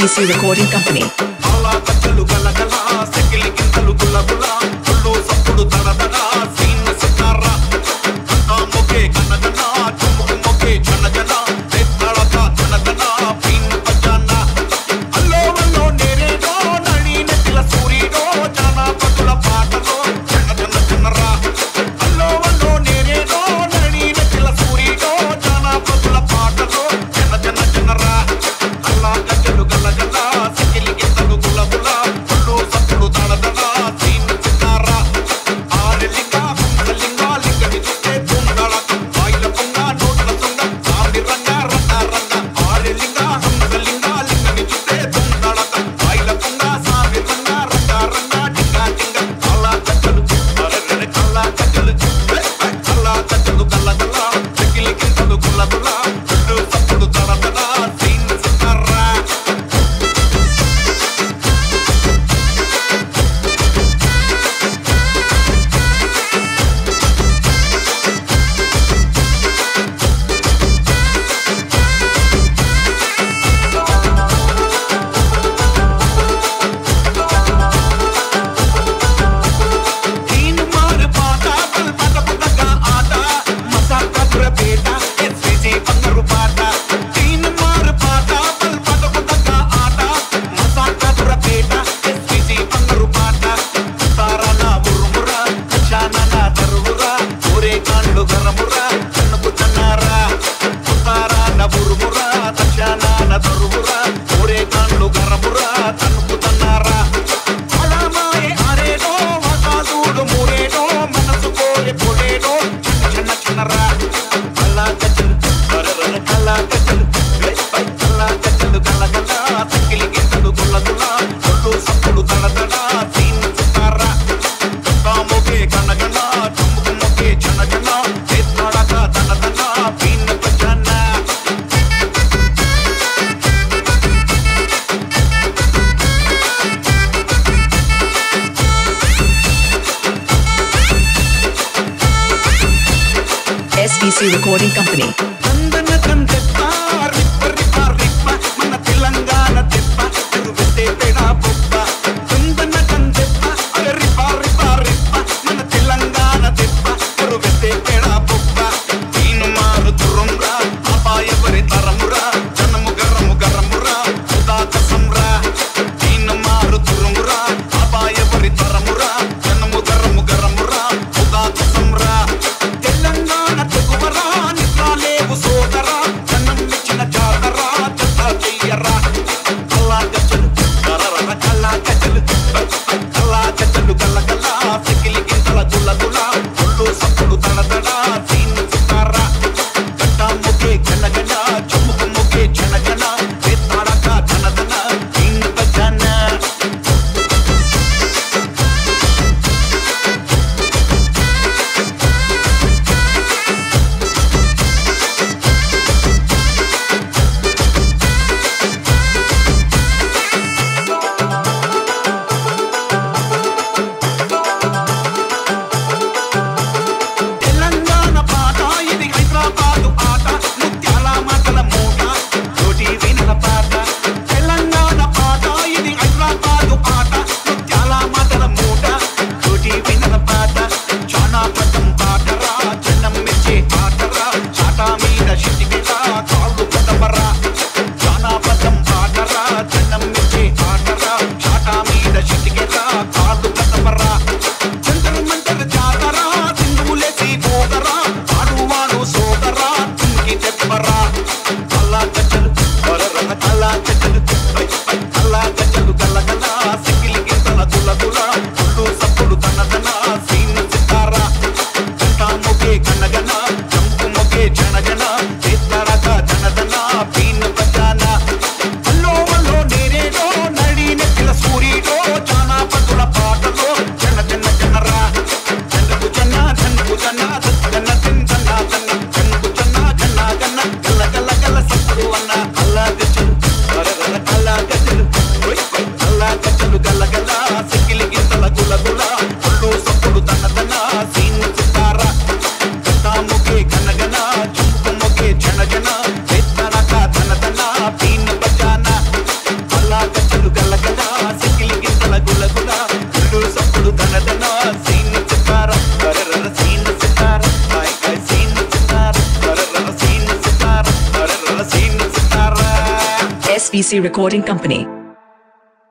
SBC Recording Company. Recording Company. big and I got చెట్టలు అల్లా చెట్టలు గల్ల Galla SVC Recording Company.